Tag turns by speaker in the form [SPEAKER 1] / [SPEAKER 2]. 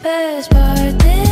[SPEAKER 1] best birthday